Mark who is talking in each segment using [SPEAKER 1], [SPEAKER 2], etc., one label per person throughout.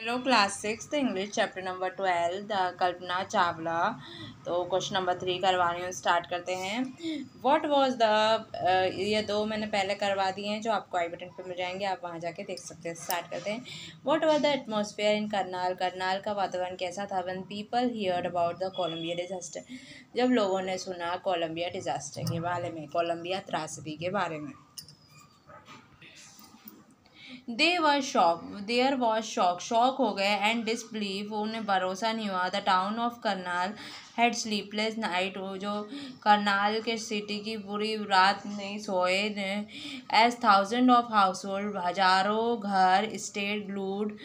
[SPEAKER 1] Hello class six English chapter number twelve the Kalpana Chawla तो question number three करवाने हूँ start करते हैं। व्हाट वाज द ये दो मैंने पहले करवा दिए हैं, जो आपको आई बटन पे मिल जाएँगे, आप वहाँ जाके देख सकते हैं स्टार्ट करते हैं। What was the atmosphere in Karnal Karnal का वातावरण कैसा था? When people hear about the Columbia disaster जब लोगों ने सुना कोलम्बिया डिजास्टर के बारे में कोलम्बिया त्रासदी के बारे में। They were shock there was shock shock हो गए एंड डिसबिलीव उन्हें भरोसा नहीं हुआ. The town of Karnal had sleepless night वो जो करनाल के सिटी की पूरी रात नहीं सोए as thousand of household हज़ारों घर state glued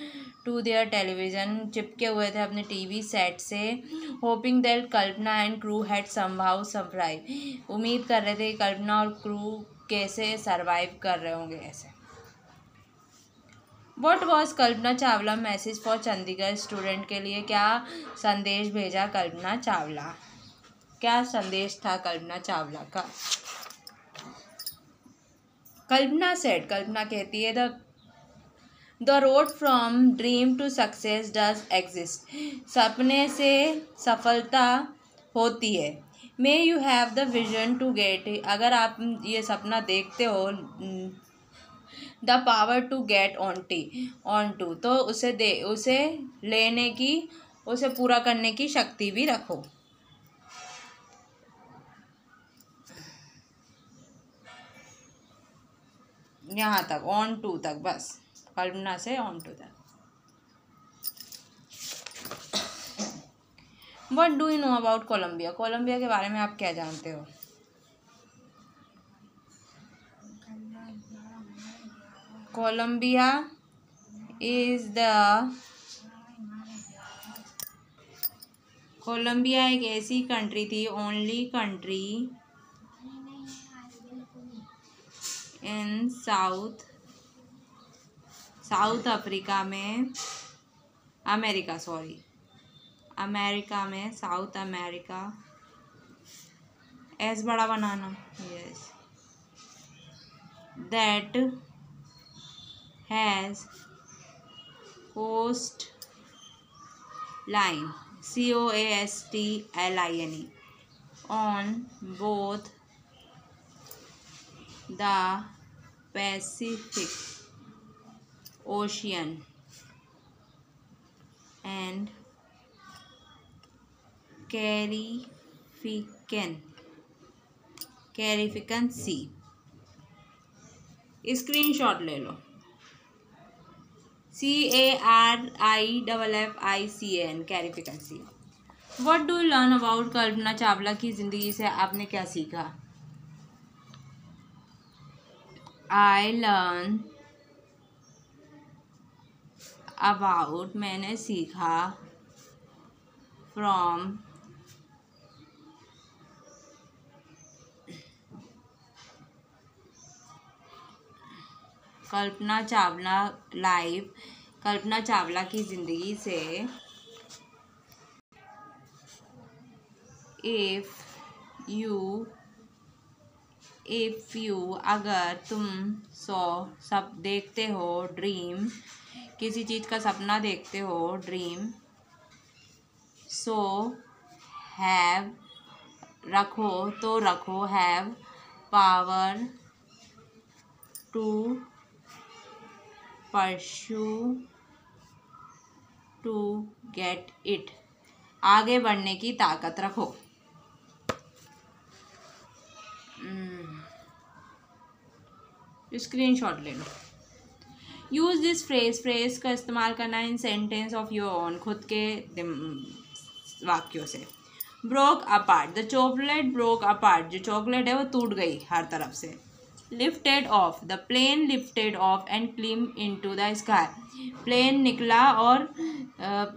[SPEAKER 1] to their television चिपके हुए थे अपने टीवी सेट से hoping that Kalpana and crew had somehow survive उम्मीद कर रहे थे कल्पना और क्रू कैसे सरवाइव कर रहे होंगे ऐसे। What was Kalpana Chawla message for Chandigarh student के लिए? क्या संदेश भेजा कल्पना चावला? क्या संदेश था कल्पना चावला का? कल्पना सेट कल्पना कहती है the the road from dream to success does exist सपने से सफलता होती है। May you have the vision to get अगर आप ये सपना देखते हो the power to get on it, onto. तो उसे दे, उसे लेने की, उसे पूरा करने की शक्ति भी रखो। यहाँ तक ऑन टू तक, बस। कल्पना से ऑन टू तक। What do you know about Columbia Columbia के बारे में आप क्या जानते हो? Colombia is the कोलंबिया एक ऐसी कंट्री थी only country in south south Africa में अमेरिका सॉरी अमेरिका में साउथ अमेरिका एस बड़ा बनाना yes that has coast line C O A S T L I N E on both the Pacific Ocean and Caribbean Caribbean Sea screenshot ले लो C A R I double F I C. N कैरिफिकेंसी what do learn about Kalpana Chawla की ज़िंदगी से आपने क्या सीखा? I learn about मैंने सीखा from Kalpana Chawla live, Kalpana Chawla की ज़िंदगी से इफ़ यू इफ़ यू अगर तुम सो सब देखते हो ड्रीम किसी चीज़ का सपना देखते हो ड्रीम सो हैव रखो तो रखो have power to pursue to get it. आगे बढ़ने की ताकत रखो। स्क्रीन शॉट ले लो। यूज़ दिस फ्रेज फ्रेज का इस्तेमाल करना in sentence of your own खुद के वाक्यों से। Broke apart the chocolate broke apart जो चॉकलेट है वो टूट गई हर तरफ़ से। Lifted off the plane lifted off and climb into the sky plane निकला और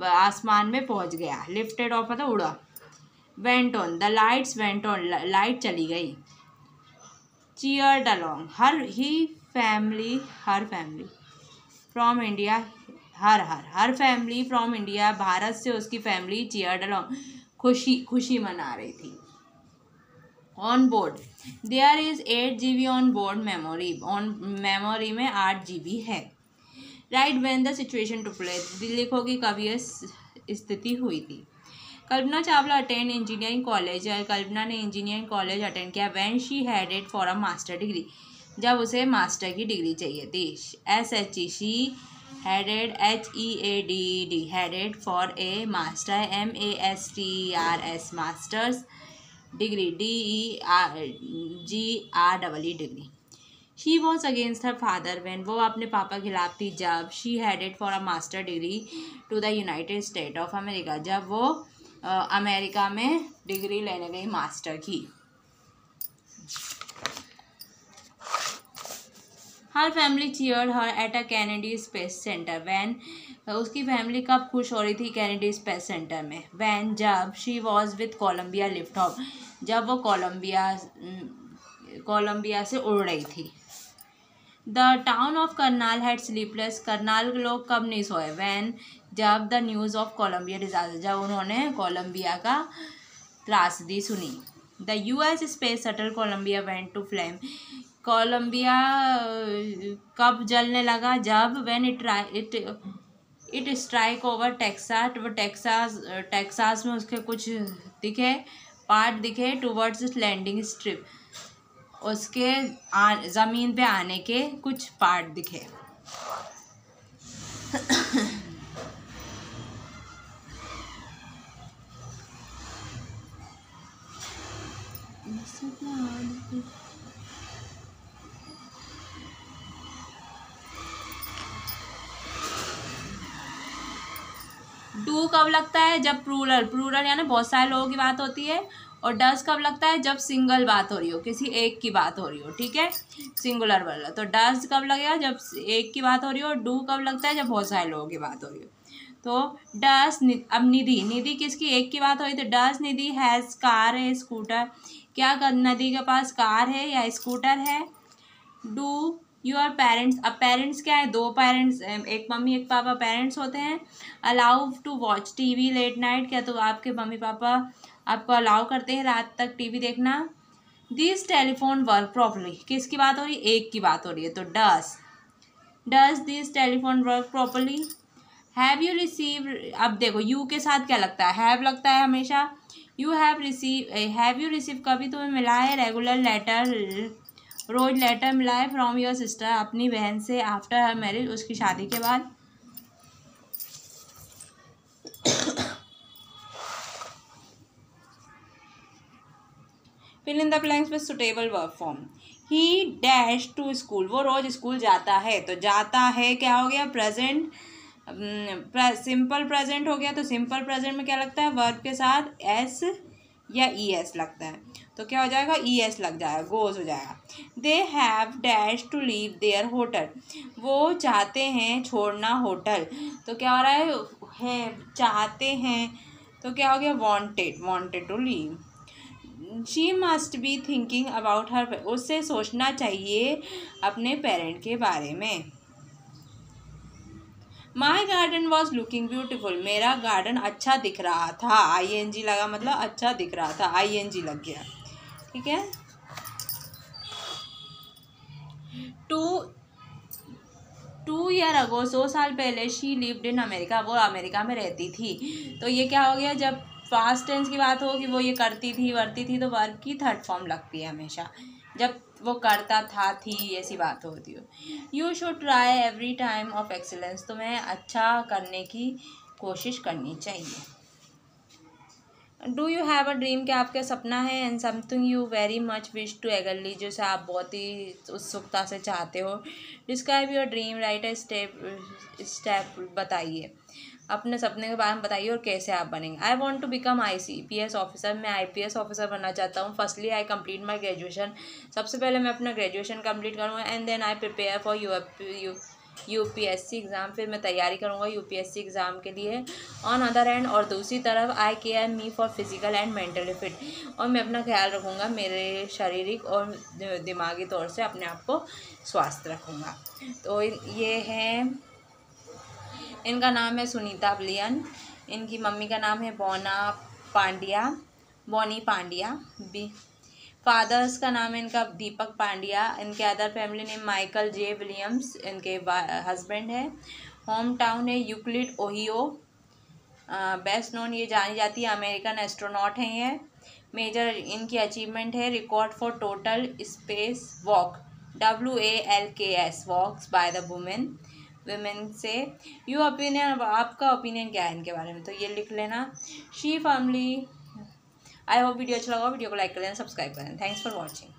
[SPEAKER 1] आसमान में पहुँच गया। लिफ्टेड ऑफ़ मतलब उड़ा। Went on the lights went on light चली गई। Cheer along her he family her family from India her her her family from India Bharat से उसकी फैमिली चीयर अलॉन्ग खुशी खुशी मना रही थी। On board there is eight G B on board memory on memory में आठ G B है। Write when the situation to place लिखो कि कब यह स्थिति हुई थी। Kalpana Chawla attend engineering college Kalpana ने इंजीनियरिंग कॉलेज अटेंड किया when she headed for a master degree जब उसे मास्टर की डिग्री चाहिए थी। S H E she headed H E A D D headed for a master M A S T R S masters degree D E R G R double E degree. She was against her father when वो अपने पापा के खिलाफ थी, जब she headed for a master degree to the United State of America जब वो America में डिग्री लेने गई मास्टर की। Her family cheer her at a Kennedy space center when उसकी फैमिली कब खुश हो रही थी कैनेडी स्पेस सेंटर में? वैन जब she was with Columbia lift off जब वो कोलम्बिया कोलम्बिया से उड़ रही थी। The town of Karnal had sleepless Karnal के लोग कब नहीं सोए? वैन जब the news of Columbia disaster जब उन्होंने कोलम्बिया का त्रासदी सुनी। The U S space shuttle Columbia went to flame Columbia कब जलने लगा? जब when it it it strike over Texas वो टेक्सास टेक्सास में उसके कुछ दिखे पार्ट दिखे टूवर्ड्स लैंडिंग स्ट्रिप उसके आ, ज़मीन पे आने के कुछ पार्ट दिखे। कब लगता है? जब प्रूरल प्रूरल यानी बहुत सारे लोगों की बात होती है। और डस कब लगता है? जब सिंगल बात हो रही हो, किसी एक की बात हो रही हो, ठीक है? सिंगुलर वाला। तो डस कब लगेगा? जब एक की बात हो रही हो डू कब लगता है? जब बहुत सारे लोगों की बात हो रही हो। तो डस अब निधि निधि किसकी? एक की बात हो रही तो डस निधि हैज़ कार है स्कूटर क्या नदी के पास कार है या स्कूटर है? डू योर पेरेंट्स अब पेरेंट्स क्या है? दो पेरेंट्स एक मम्मी, एक पापा पेरेंट्स होते हैं। Allow to watch TV late night क्या तो आपके मम्मी पापा आपको अलाउ करते हैं रात तक टीवी देखना। दिस टेलीफोन वर्क प्रॉपरली किसकी बात हो रही है? एक की बात हो रही है। तो does does this telephone work properly have you receive अब देखो यू के साथ क्या लगता है? हैव लगता है हमेशा। You have receive have you receive कभी तुम्हें मिला है रेगुलर लेटर रोज लेटर मिला है फ्रॉम योर सिस्टर, अपनी बहन से आफ्टर हर मैरिज उसकी शादी के बाद। Fill in the blanks with suitable work form he dash to school वो रोज स्कूल जाता है। तो जाता है, क्या हो गया? प्रेजेंट सिंपल प्रेजेंट हो गया। तो सिंपल प्रेजेंट में क्या लगता है? वर्ब के साथ एस या ई एस लगता है। तो क्या हो जाएगा? ई एस लग जाएगा गोज हो जाएगा। They have dash to leave their hotel वो चाहते हैं छोड़ना होटल। तो क्या हो रहा है? है, चाहते हैं। तो क्या हो गया? Wanted wanted to leave she must be thinking about her उससे सोचना चाहिए अपने पेरेंट के बारे में। My garden was looking beautiful मेरा गार्डन अच्छा दिख रहा था। आई एन जी लगा मतलब अच्छा दिख रहा था। आई एन जी लग गया। ठीक है? टू टू ईयर अगो सौ साल पहले शी लिव्ड इन अमेरिका वो अमेरिका में रहती थी। तो ये क्या हो गया? जब फास्ट टेंस की बात हो कि वो ये करती थी वर्ती थी तो वर्क की थर्ड फॉर्म लगती है हमेशा। जब वो करता था, थी ऐसी बात होती हो। You should try every time of excellence तुम्हें अच्छा करने की कोशिश करनी चाहिए। Do you have a dream क्या आपका सपना है? And something you very much wish to eagerly जैसे आप बहुत ही उत्सुकता से चाहते हो। Describe your dream right step step बताइए। अपने सपने के बारे में बताइए और कैसे आप बनेंगे? I want to become I C P S officer मैं आई पी एस ऑफिसर बनना चाहता हूँ. Firstly I complete my graduation सबसे पहले मैं अपना ग्रेजुएशन कंप्लीट करूँगा and then I prepare for you you U P S C exam फिर मैं तैयारी करूँगा U P S C exam के लिए. ऑन अदर हैंड और दूसरी तरफ़ I care me for physical and mentally fit और मैं अपना ख्याल रखूँगा मेरे शारीरिक और दिमागी तौर से अपने आप को स्वस्थ रखूँगा. तो ये है इनका नाम है सुनीता बलियन इनकी मम्मी का नाम है Bonnie Pandya, Bonnie Pandya, B. Father's का नाम है इनका दीपक पांड्या। इनके other family name Michael J Williams. इनके हस्बैंड है। होम टाउन है यूक्लिड, ओहियो। बेस्ट नोन ये जानी जाती है अमेरिकन एस्ट्रोनॉट हैं ये। मेजर इनकी अचीवमेंट है record for total space walk, W A L K S, walks by the women. Women से। यू ओपिनियन अब आपका ओपिनियन क्या है इनके बारे में? तो ये लिख लेना। She family I hope video अच्छा लगा। वीडियो को लाइक करें सब्सक्राइब करें थैंक्स फॉर वॉचिंग